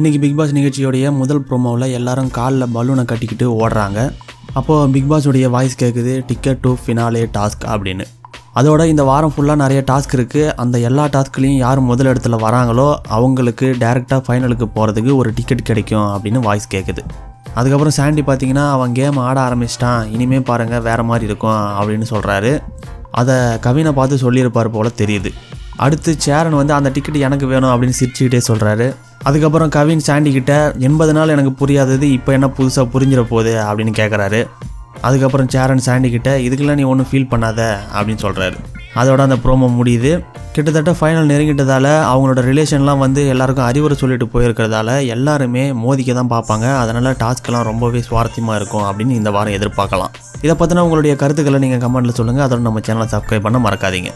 இன்றைக்கி big pass நிகழ்ச்சியோடைய முதல் ப்ரோமோவில் எல்லாரும் காலில் பலூனை கட்டிக்கிட்டு ஓடுறாங்க. அப்போது பிக் பாஸுடைய வாய்ஸ் கேட்குது டிக்கெட் டு ஃபினாலே டாஸ்க் அப்படின்னு. அதோட இந்த வாரம் ஃபுல்லாக நிறைய டாஸ்க் இருக்குது அந்த எல்லா டாஸ்க்லேயும் யார் முதல் இடத்துல வராங்களோ அவங்களுக்கு டேரெக்டாக ஃபைனலுக்கு போகிறதுக்கு ஒரு டிக்கெட் கிடைக்கும் அப்படின்னு வாய்ஸ் கேட்குது அதுக்கப்புறம் சாண்டி பார்த்தீங்கன்னா அவன் கேம் ஆட ஆரம்பிச்சிட்டான். இனிமேல் பாருங்கள் வேறு மாதிரி இருக்கும் அப்படின்னு சொல்கிறாரு அதை கவினை பார்த்து சொல்லியிருப்பார் போல் தெரியுது. அடுத்து சேரன் வந்து அந்த டிக்கெட் எனக்கு வேணும் அப்படின்னு சிரிச்சுக்கிட்டே சொல்கிறாரு அதுக்கப்புறம் கவின் சாண்டி கிட்ட எண்பது நாள் எனக்கு புரியாதது இப்போ என்ன புதுசாக புரிஞ்சிட போகுது அப்படின்னு கேட்குறாரு அதுக்கப்புறம் சேரன் சாண்டி கிட்ட இதுக்கெல்லாம் நீ ஒன்றும் ஃபீல் பண்ணாத அப்படின்னு சொல்கிறாரு அதோட அந்த ப்ரோமோ முடியுது. கிட்டத்தட்ட ஃபைனல் நெருங்கிட்டதால் அவங்களோட ரிலேஷன்லாம் வந்து எல்லாருக்கும் அறிவுரை சொல்லிட்டு போயிருக்கிறதால எல்லாருமே மோதிக்க தான் பார்ப்பாங்க. அதனால் டாஸ்க்கெல்லாம் ரொம்பவே சுவாரஸ்யமாக இருக்கும் அப்படின்னு இந்த வாரம் எதிர்பார்க்கலாம். இதை பற்றின உங்களுடைய கருத்துக்களை நீங்கள் கமெண்ட்டில் சொல்லுங்கள் அதோட நம்ம சேனலை சப்ஸ்கிரைப் பண்ண மறக்காதீங்க.